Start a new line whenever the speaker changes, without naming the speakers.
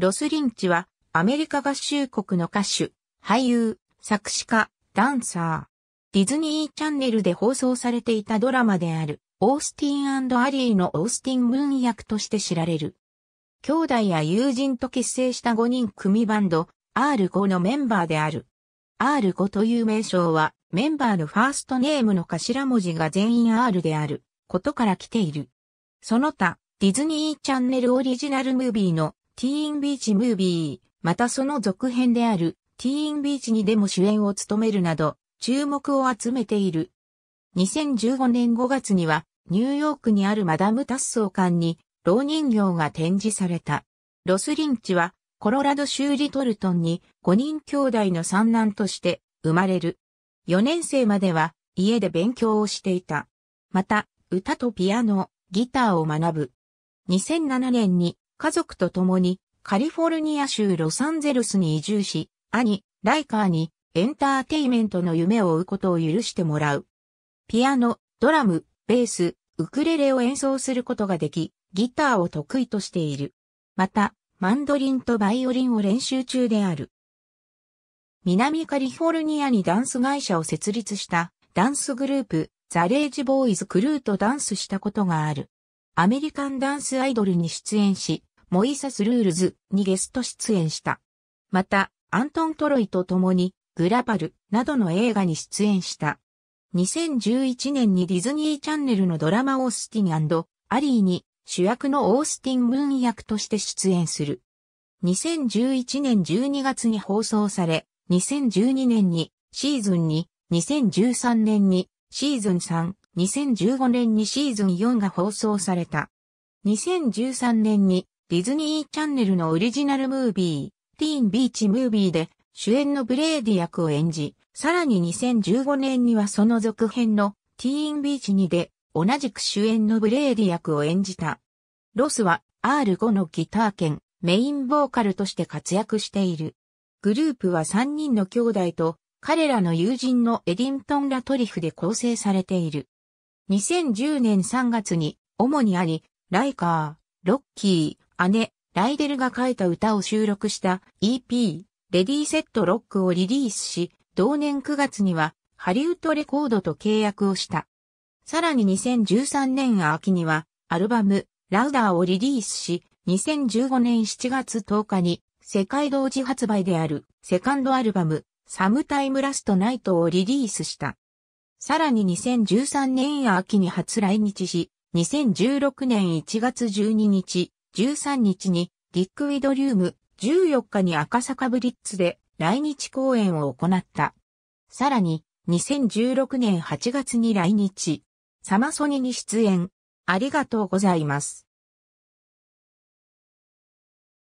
ロス・リンチはアメリカ合衆国の歌手、俳優、作詞家、ダンサー。ディズニーチャンネルで放送されていたドラマである、オースティンアリーのオースティン・ムーン役として知られる。兄弟や友人と結成した5人組バンド、R5 のメンバーである。R5 という名称は、メンバーのファーストネームの頭文字が全員 R であることから来ている。その他、ディズニーチャンネルオリジナルムービーのティーンビーチムービー、またその続編であるティーンビーチにでも主演を務めるなど、注目を集めている。2015年5月には、ニューヨークにあるマダムタッソー館に、老人形が展示された。ロスリンチは、コロラド州リトルトンに5人兄弟の三男として生まれる。4年生までは家で勉強をしていた。また、歌とピアノ、ギターを学ぶ。2007年に家族と共にカリフォルニア州ロサンゼルスに移住し、兄、ライカーにエンターテイメントの夢を追うことを許してもらう。ピアノ、ドラム、ベース、ウクレレを演奏することができ、ギターを得意としている。また、マンドリンとバイオリンを練習中である。南カリフォルニアにダンス会社を設立したダンスグループ、ザレージボーイズクルーとダンスしたことがある。アメリカンダンスアイドルに出演し、モイサス・ルールズにゲスト出演した。また、アントン・トロイと共に、グラパルなどの映画に出演した。2011年にディズニーチャンネルのドラマオースティンアリーに主役のオースティン・ムーン役として出演する。2011年12月に放送され、2012年にシーズン2、2013年にシーズン3、2015年にシーズン4が放送された。2013年にディズニーチャンネルのオリジナルムービー、ティーンビーチムービーで主演のブレーディ役を演じ、さらに2015年にはその続編のティーンビーチ2で同じく主演のブレーディ役を演じた。ロスは R5 のギター兼メインボーカルとして活躍している。グループは3人の兄弟と彼らの友人のエリントン・ラトリフで構成されている。2010年3月に主にあり、ライカー、ロッキー、姉、ライデルが書いた歌を収録した EP、レディーセットロックをリリースし、同年9月にはハリウッドレコードと契約をした。さらに2013年秋にはアルバムラウダーをリリースし、2015年7月10日に世界同時発売であるセカンドアルバムサムタイムラストナイトをリリースした。さらに2013年秋に初来日し、2016年1月12日、13日にリックウィドリウム、14日に赤坂ブリッツで来日公演を行った。さらに、2016年8月に来日、サマソニに出演。ありがとうございます。